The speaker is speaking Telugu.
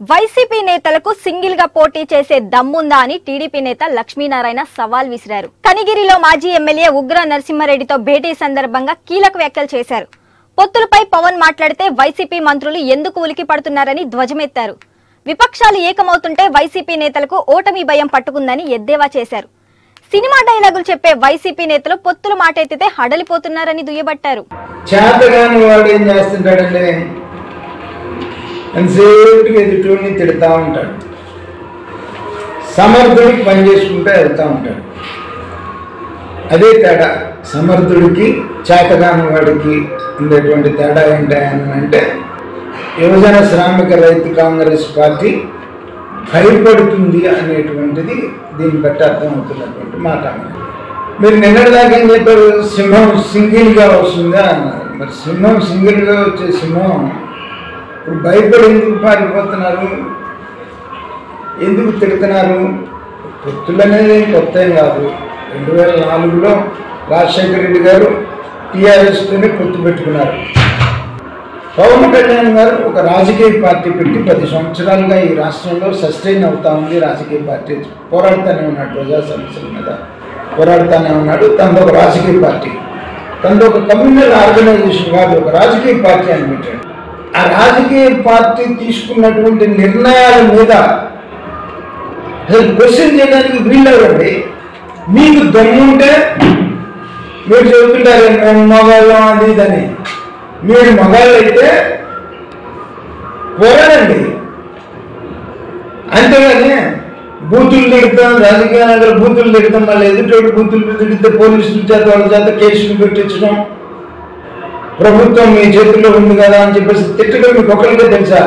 వైసీపీ నేతలకు సింగిల్గా పోటీ చేసే దమ్ముందా అని టీడీపీ నేత లక్ష్మీనారాయణ సవాల్ విసిరారు. కనిగిరిలో మాజీ ఎమ్మెల్యే ఉగ్ర నరసింహారెడ్డితో భేటీ సందర్భంగా కీలక వ్యాఖ్యలు చేశారు. పొత్తులపై పవన్ మాట్లాడితే వైసీపీ మంత్రులు ఎందుకు ఉలికి పడుతున్నారని ధ్వజమెత్తారు. విపక్షాలు ఏకమవుతుంటే వైసీపీ నేతలకు ఓటమి భయం పట్టుకుందని ఎద్దేవా చేశారు. సినిమా డైలాగులు చెప్పే వైసీపీ నేతలు పొత్తులు మాటెత్తితే హడలిపోతున్నారని దుయ్యబట్టారు. ఎంతసేపుగా ఎదుటిని తిడతా ఉంటాడు? సమర్థుడికి పని చేసుకుంటూ వెళ్తూ ఉంటాడు. అదే తేడా సమర్థుడికి చేతగాని వాడికి ఉండేటువంటి తేడా ఏంటని అంటే యువజన శ్రామిక రైతు కాంగ్రెస్ పార్టీ భయపడుతుంది అనేటువంటిది దీన్ని బట్టి అర్థమవుతున్నటువంటి మాట. మీరు నిన్నటిదాకా ఏం చెప్పారు? సింహం సింగిల్గా వస్తుందా? అన్నారు మరి సింహం సింగిల్గా వచ్చే సింహం భయపడి ఎందుకు పారిపోతున్నారు? ఎందుకు తిడుతున్నారు? పొత్తులు అనేది కొత్త ఏం కాదు. రెండు వేల నాలుగులో రాజశేఖర రెడ్డి గారు టీఆర్ఎస్తోనే పొత్తు పెట్టుకున్నారు. పవన్ కళ్యాణ్ గారు ఒక రాజకీయ పార్టీ పెట్టి పది సంవత్సరాలుగా ఈ రాష్ట్రంలో సస్టైన్ అవుతా ఉంది రాజకీయ పార్టీ. పోరాడుతూనే ఉన్నాడు ప్రజా సమస్యల మీద. పోరాడుతూనే ఉన్నాడు. తనది ఒక రాజకీయ పార్టీ. తనది ఒక కమ్యూనల్ ఆర్గనైజేషన్ కాదు ఒక రాజకీయ పార్టీ అని పెట్టాడు. ఆ రాజకీయ పార్టీ తీసుకున్నటువంటి నిర్ణయాల మీద అసలు క్వశ్చన్ చేయడానికి వీళ్ళెవరండి మీకు దమ్ముంటే మీరు చెబుతుంటారు మేము మగాళ్ళం అది ఇదని మీరు మగాళ్ళు అయితే పోరాడండి. అంతేగాని బూతులు తిడతాం రాజకీయ నాయకులు బూతులు తిడతాం మళ్ళీ ఎదుటోడు బూతులు తిడితే పోలీసుల చేత వాళ్ళ చేత కేసులు పెట్టించడం. ప్రభుత్వం మీ చేతుల్లో ఉంది కదా అని చెప్పేసి తిట్టడం మీకు ఒకరికే తెలుసా?